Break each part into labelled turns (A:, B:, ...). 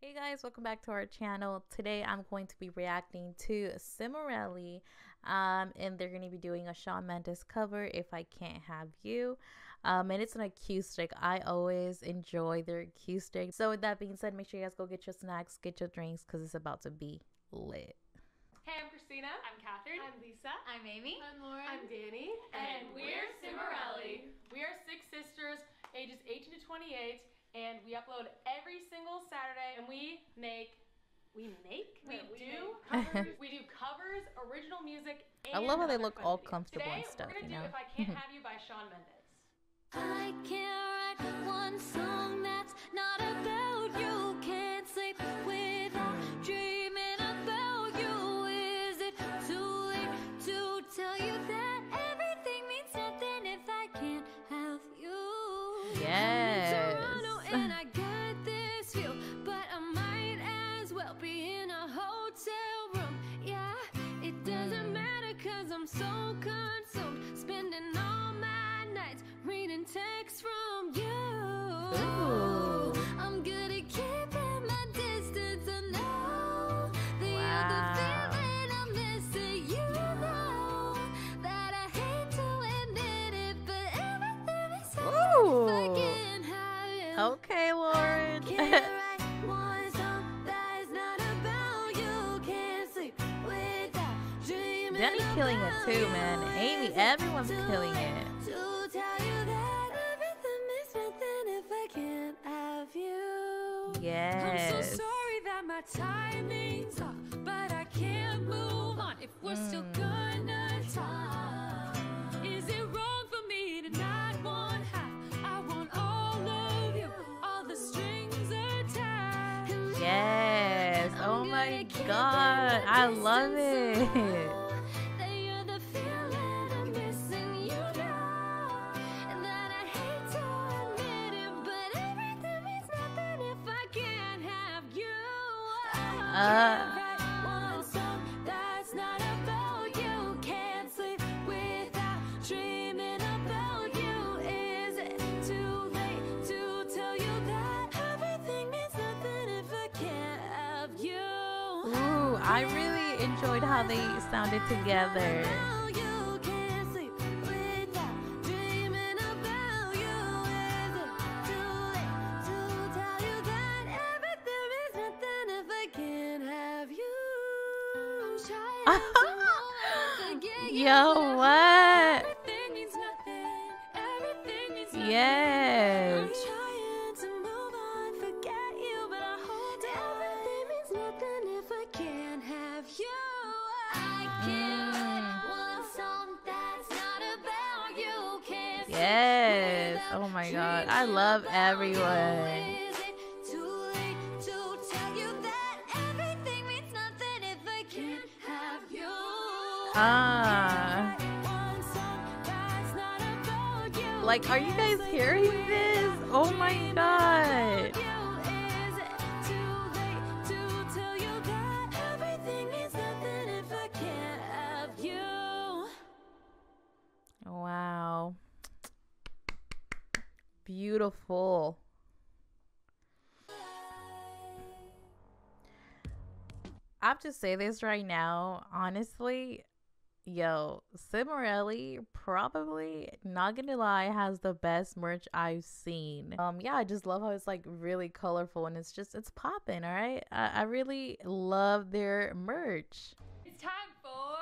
A: Hey guys, welcome back to our channel. Today I'm going to be reacting to Cimorelli, um, and they're going to be doing a Shawn Mendes cover, If I Can't Have You. Um, and it's an acoustic. I always enjoy their acoustic. So with that being said, make sure you guys go get your snacks, get your drinks, because it's about to be lit.
B: Hey, I'm Christina.
C: I'm Katherine.
B: I'm Lisa.
C: I'm Amy.
D: I'm Lauren.
B: I'm Dani.
C: And we're Cimorelli.
B: We are six sisters, ages 18 to 28, and we upload every single Saturday, and we make. We make? We,
D: we
B: do
D: make.
B: covers. we do covers, original music,
A: I love how they look all
B: videos.
A: comfortable
B: Today,
A: and stuff,
B: we're gonna
A: you
B: do
A: know?
B: If I Can't Have You by Shawn Mendes.
D: I can't write one song that's not about you. Can't sleep without dreaming about you. Is it too late to tell you that everything means nothing if I can't have you?
A: Yes.
D: Reading texts from you.
A: Ooh.
D: I'm good at keeping my distance. I know the
A: Wow.
D: other feeling I'm missing. You know that I hate to admit it, but everything is if I
A: Ooh.
D: can't have you.
A: Okay, Lauren.
D: Can't write one song that is not about you. Can't sleep without dreaming
A: Dani killing it too, man. Amy, everyone's killing it.
D: You. I'm
A: Yes.
D: so sorry that my timing's off, but I can't move on if we're still
A: Mm.
D: gonna talk. Is it wrong for me to not want half? I want all of you, all the strings attached.
A: Yes. Oh my god. I love it. Ooh, I really enjoyed how they sounded together.
D: Mm. you. Can't sleep
A: Yes. Oh my god. I love everyone.
D: You.
A: Like, are you guys hearing this? Oh my god. Wow. Beautiful. I have to say this right now, honestly, yo, Cimorelli probably not gonna lie has the best merch I've seen. Um, yeah, I just love how it's like really colorful and it's just it's popping. All right, I, I really love their merch.
C: It's time for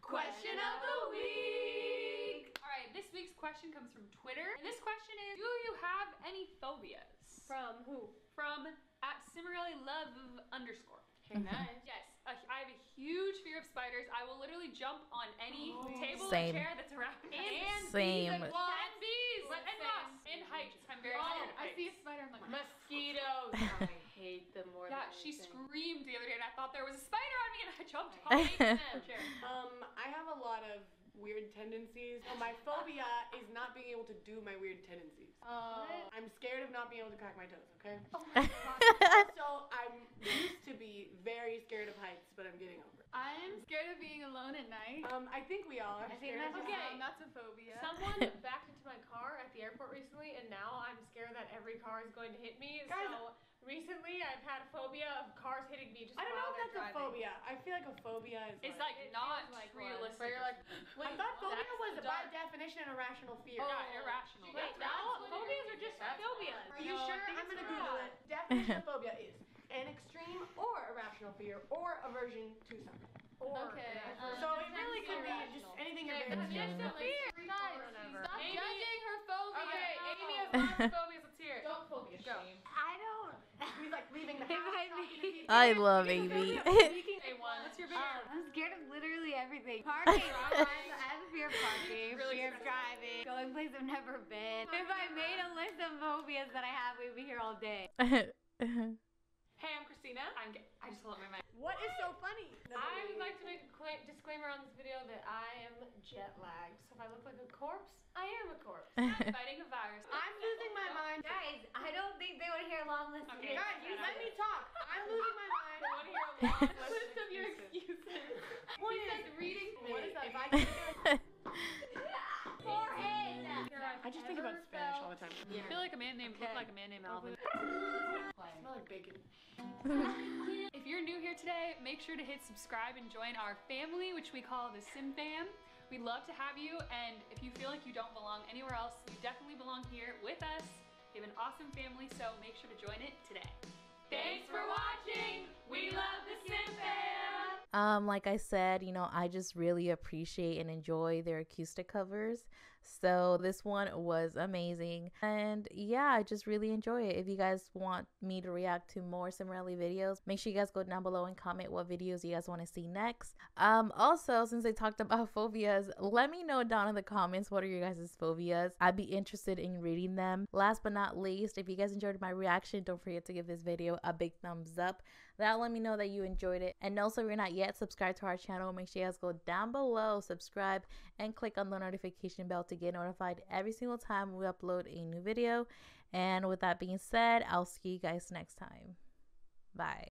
C: question of the week. All right, this week's question comes from Twitter, and this question is: Do you have any phobias?
B: From who?
C: From at Cimorelli Love underscore.
B: Hey, nice.
C: Yes, uh, I have a huge fear of spiders. I will literally jump on any
B: Oh.
C: table
A: Same.
C: or chair that's around me.
B: And
A: Same.
C: bees, well, and bees,
B: What
C: and
B: same?
C: wasps, and heights. I'm very
B: Oh,
C: scared of
B: I see a
C: spider. I'm like,
B: Mosquitoes. I hate them more
C: yeah,
B: than
C: she screamed the other day, and I thought there was a spider on me, and I jumped
B: I
C: off the chair.
B: Um, I have a lot of weird tendencies. Well, my phobia is not being able to do my weird tendencies.
C: Oh.
B: I'm scared of not being able to crack my toes, okay?
C: Oh my
B: so I'm used to be very scared of heights, but I'm getting over it.
E: I'm scared of being alone at night.
B: Um, I think we all are
F: I think that's
B: of
F: okay.
E: That's a phobia.
F: Someone backed into my car at the airport recently, and now I'm scared that every car is going to hit me.
B: Guys,
F: so
B: recently I've had a phobia of cars hitting me just
E: I don't know if
B: they're
E: that's a phobia. I feel like a phobia is.
C: It's like
B: It
C: not
B: feels like one,
C: realistic.
B: Where you're like,
E: I
B: wait,
E: thought phobia
B: that's
E: was
B: the
E: by definition an irrational fear.
C: Oh, yeah, irrational.
B: Wait,
C: That's
B: no,
C: what
B: phobias are just
C: That's
B: phobias.
E: Are you
B: No,
E: sure? I'm
B: it's
E: gonna Google
B: not.
E: it. Definition of phobia is an extreme or irrational fear or aversion to something. Or
C: Okay.
E: irrational. Uh, so it really could be just anything you're
C: Okay, that's just a fear. Guys, stop
B: Amy-
C: judging her phobia.
B: Okay,
C: No.
B: Amy has lots of phobias. Let's hear it.
E: Don't phobia
B: Go.
E: shame.
F: I don't.
E: He's like leaving the house,
F: might
E: talking to
F: be.
E: people.
A: I love Amy.
B: What's your favorite?
F: I'm um, scared of literally everything. Parking. I have a fear of parking.
B: Really
F: fear of driving. Going places I've never been. If I made a list of phobias that I have, we'd be here all day.
B: Hey, I'm Christina.
C: I'm, g- I just hold up my mic.
E: What is so funny?
B: I would like to make a cla- disclaimer on this video that I am jet lagged. So if I look like a corpse, I am a corpse.
C: Fighting a virus.
E: I'm losing my mind.
F: Guys, I don't think they would hear a long list.
C: Okay.
E: Guys, you let me talk. I'm losing my mind.
B: I want to hear a long
C: List of your
B: excuses.
E: Point
C: Says reading.
E: What is that? If I
F: Forehead.
E: I just think about Spanish all the time.
C: I feel like a man named, look like a man named Alvin.
E: Smell like bacon.
C: If you're new here today, make sure to hit subscribe and join our family, which we call the Cim Fam. We'd love to have you, and if you feel like you don't belong anywhere else, you definitely belong here with us. We have an awesome family, so make sure to join it today. Thanks for watching. We love the Fam.
A: Um, like I said, you know, I just really appreciate and enjoy their acoustic covers. So this one was amazing. And yeah, I just really enjoy it. If you guys want me to react to more Cimorelli videos, make sure you guys go down below and comment what videos you guys want to see next. Um, also, since I talked about phobias, let me know down in the comments what are your guys' phobias. I'd be interested in reading them. Last but not least, if you guys enjoyed my reaction, don't forget to give this video a big thumbs up. That'll let me know that you enjoyed it. And also, if you're not yet subscribed to our channel, make sure you guys go down below, subscribe, and click on the notification bell to get notified every single time we upload a new video. And with that being said, I'll see you guys next time. Bye.